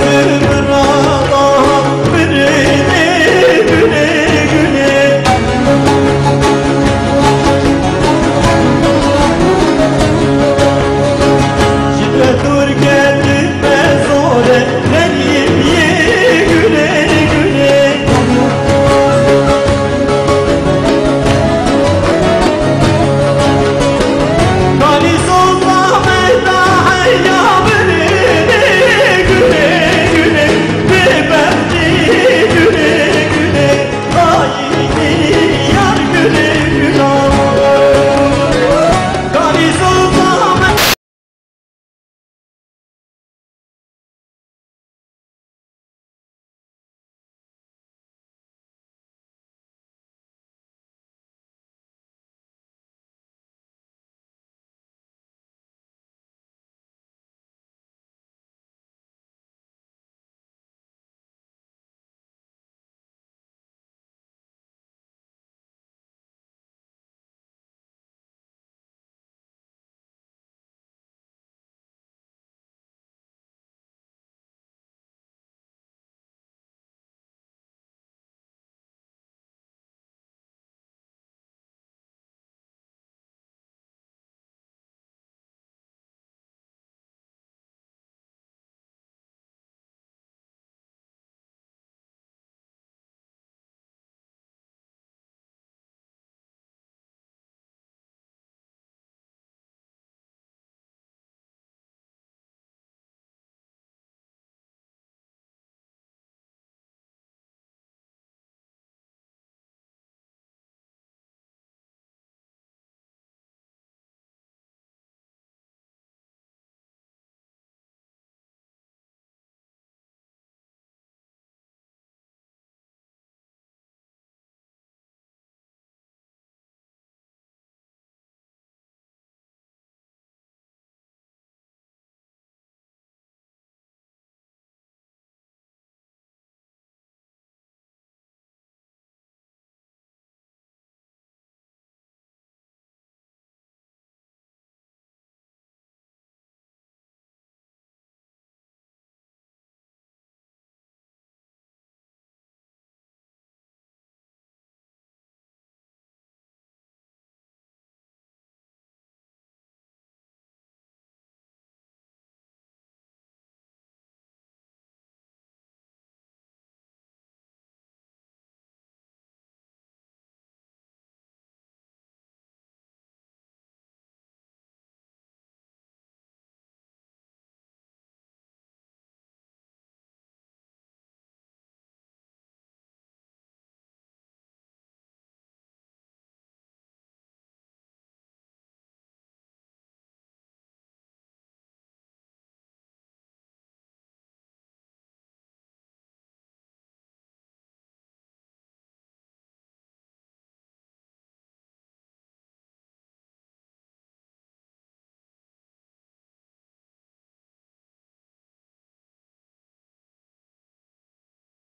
Mera